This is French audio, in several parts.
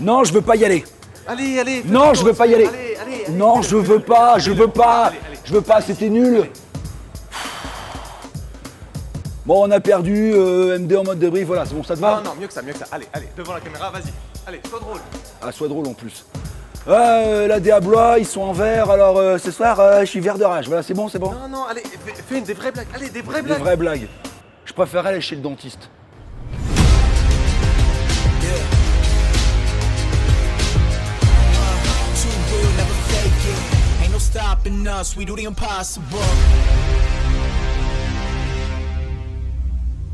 Non, je veux pas y aller. Allez, allez. Non, je veux pas y aller. Allez, allez, allez. Non, je veux pas, je veux pas. Allez, allez. Je veux pas, c'était nul. Bon, on a perdu euh, MD en mode débrief, voilà, c'est bon, ça te va Non, non, mieux que ça, mieux que ça. Allez, allez, devant la caméra, vas-y. Allez, sois drôle. Ah, soit drôle en plus. Euh, la DA Blois, ils sont en vert, alors euh, ce soir, euh, je suis vert de rage. Voilà, c'est bon, c'est bon Non, non, allez, fais, une des vraies blagues. Allez, des vraies Des blagues. vraies blagues. Je préférerais aller chez le dentiste.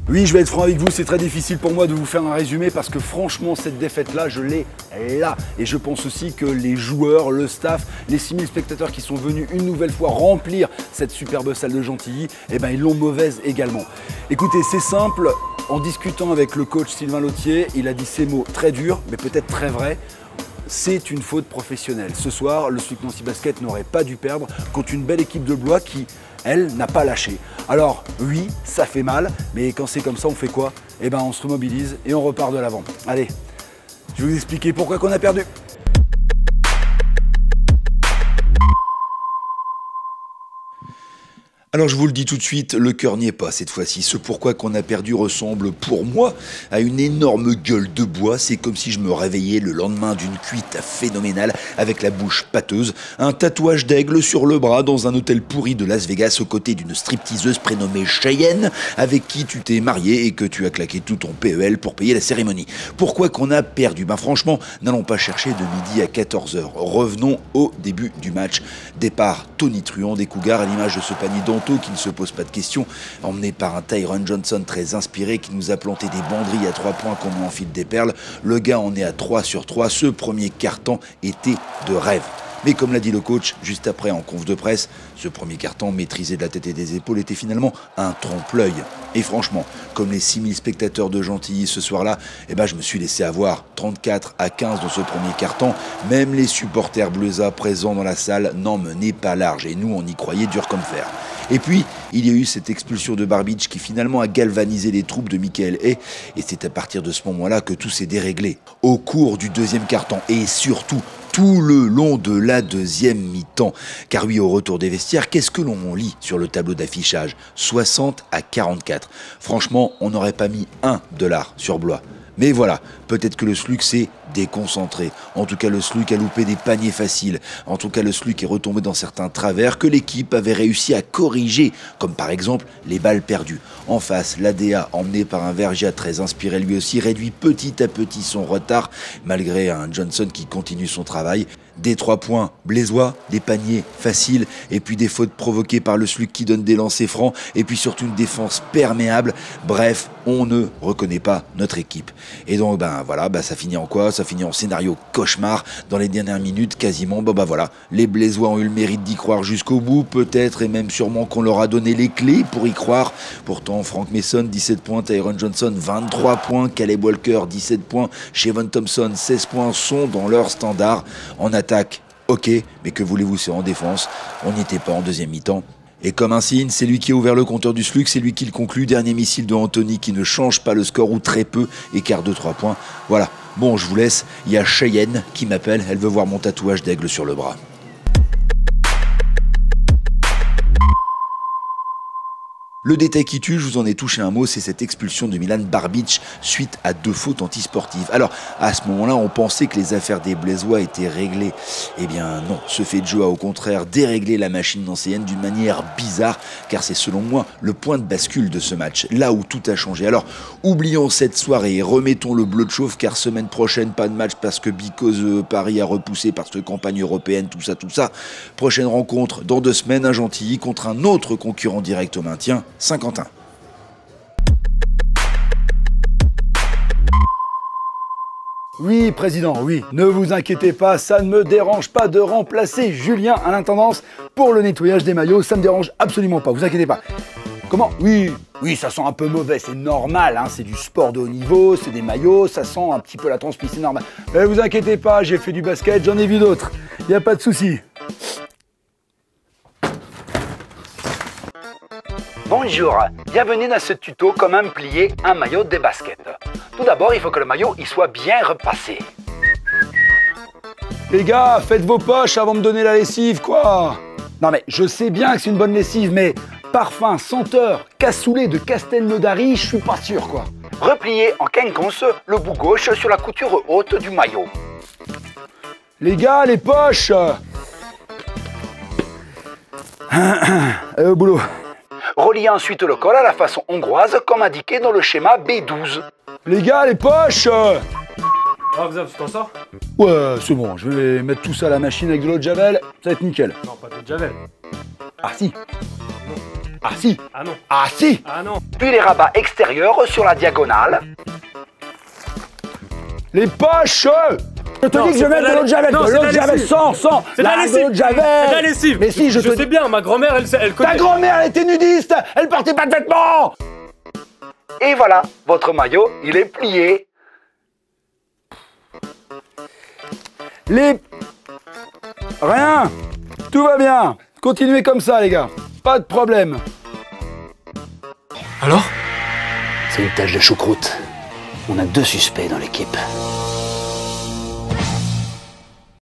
Oui, je vais être franc avec vous, c'est très difficile pour moi de vous faire un résumé parce que franchement, cette défaite-là, je l'ai là. Et je pense aussi que les joueurs, le staff, les 6000 spectateurs qui sont venus une nouvelle fois remplir cette superbe salle de Gentilly, eh ben, ils l'ont mauvaise également. Écoutez, c'est simple, en discutant avec le coach Sylvain Lautier, il a dit ces mots très durs, mais peut-être très vrais. C'est une faute professionnelle. Ce soir, le Suc Nancy Basket n'aurait pas dû perdre contre une belle équipe de Blois qui, elle, n'a pas lâché. Alors, oui, ça fait mal, mais quand c'est comme ça, on fait quoi? Eh ben, on se remobilise et on repart de l'avant. Allez, je vais vous expliquer pourquoi qu'on a perdu. Alors je vous le dis tout de suite, le cœur n'y est pas cette fois-ci. Ce pourquoi qu'on a perdu ressemble pour moi à une énorme gueule de bois. C'est comme si je me réveillais le lendemain d'une cuite phénoménale avec la bouche pâteuse, un tatouage d'aigle sur le bras dans un hôtel pourri de Las Vegas aux côtés d'une stripteaseuse prénommée Cheyenne avec qui tu t'es marié et que tu as claqué tout ton PEL pour payer la cérémonie. Pourquoi qu'on a perdu? Ben franchement, n'allons pas chercher de midi à 14h. Revenons au début du match. Départ Tony Truant des Cougars à l'image de ce panier qui ne se pose pas de questions, emmené par un Tyron Johnson très inspiré qui nous a planté des banderilles à trois points comme on enfile des perles. Le gars en est à 3 sur 3. Ce premier carton était de rêve. Mais comme l'a dit le coach juste après en conf de presse, ce premier carton maîtrisé de la tête et des épaules était finalement un trompe-l'œil. Et franchement, comme les 6000 spectateurs de Gentilly ce soir-là, eh ben je me suis laissé avoir 34 à 15 dans ce premier carton. Même les supporters bleusas présents dans la salle n'en menaient pas large et nous on y croyait dur comme fer. Et puis, il y a eu cette expulsion de Barbich qui finalement a galvanisé les troupes de Michael Hay. Et c'est à partir de ce moment-là que tout s'est déréglé. Au cours du deuxième carton et surtout tout le long de la deuxième mi-temps. Car oui, au retour des vestiaires, qu'est-ce que l'on lit sur le tableau d'affichage? 60 à 44. Franchement, on n'aurait pas mis un dollar sur Blois. Mais voilà, peut-être que le SLUC s'est déconcentré. En tout cas, le SLUC a loupé des paniers faciles. En tout cas, le SLUC est retombé dans certains travers que l'équipe avait réussi à corriger, comme par exemple les balles perdues. En face, l'ADA, emmené par un Vergia très inspiré lui aussi, réduit petit à petit son retard, malgré un Johnson qui continue son travail. Des trois points blésois, des paniers faciles, et puis des fautes provoquées par le SLUC qui donne des lancers francs, et puis surtout une défense perméable. Bref, on ne reconnaît pas notre équipe. Et donc, ben voilà, ben, ça finit en quoi? Ça finit en scénario cauchemar dans les dernières minutes, quasiment. Bon, ben voilà, les Blésois ont eu le mérite d'y croire jusqu'au bout, peut-être, et même sûrement qu'on leur a donné les clés pour y croire. Pourtant, Frank Mason, 17 points, Tyron Johnson, 23 points, Caleb Walker, 17 points, Chevon Thompson, 16 points, sont dans leur standard. En attaque, ok, mais que voulez-vous, c'est en défense. On n'y était pas en deuxième mi-temps. Et comme un signe, c'est lui qui a ouvert le compteur du SLUC, c'est lui qui le conclut. Dernier missile de Anthony qui ne change pas le score ou très peu, écart de 3 points. Voilà. Bon, je vous laisse. Il y a Cheyenne qui m'appelle, elle veut voir mon tatouage d'aigle sur le bras. Le détail qui tue, je vous en ai touché un mot, c'est cette expulsion de Milan Barbic suite à deux fautes antisportives. Alors, à ce moment-là, on pensait que les affaires des Blaisois étaient réglées. Eh bien non, ce fait de jeu a au contraire déréglé la machine nancéenne d'une manière bizarre, car c'est selon moi le point de bascule de ce match, là où tout a changé. Alors, oublions cette soirée et remettons le bleu de chauffe, car semaine prochaine, pas de match parce que Because euh, Paris a repoussé parce que campagne européenne, tout ça, tout ça. Prochaine rencontre dans deux semaines à Gentilly contre un autre concurrent direct au maintien, Saint-Quentin. Oui, président, oui. Ne vous inquiétez pas, ça ne me dérange pas de remplacer Julien à l'intendance pour le nettoyage des maillots. Ça me dérange absolument pas, vous inquiétez pas. Comment? Oui, oui, ça sent un peu mauvais, c'est normal, hein, c'est du sport de haut niveau, c'est des maillots, ça sent un petit peu la transpi, c'est normal. Mais vous inquiétez pas, j'ai fait du basket, j'en ai vu d'autres. Y a pas de souci. Bonjour, bienvenue dans ce tuto comment plier un maillot de basket. Tout d'abord, il faut que le maillot il soit bien repassé. Les gars, faites vos poches avant de me donner la lessive, quoi Non mais je sais bien que c'est une bonne lessive, mais parfum, senteur, cassoulet de Castelnaudary, je suis pas sûr, quoi. Repliez en quinconce le bout gauche sur la couture haute du maillot. Les gars, les poches Allez au boulot. Reliez ensuite le col à la façon hongroise comme indiqué dans le schéma B12. Les gars, les poches Ah, Xav, tu t'en sors? Ouais, c'est bon, je vais mettre tout ça à la machine avec de l'eau de javel, ça va être nickel. Non, pas de Javel. Ah si Ah si Ah non. Ah si Ah non. Puis les rabats extérieurs sur la diagonale. Les poches Je te Non, dis que je mets de l'eau de javel, Non, de l'eau de javel, lessive. sans, sans C'est de la lessive. l'eau de javel C'est de la lessive. Mais si, je, je te sais bien, ma grand-mère, elle, elle connaît. Ta grand-mère, elle était nudiste Elle portait pas de vêtements Et voilà, votre maillot, il est plié. Les... Rien Tout va bien Continuez comme ça, les gars. Pas de problème. Alors? C'est une tâche de choucroute. On a deux suspects dans l'équipe.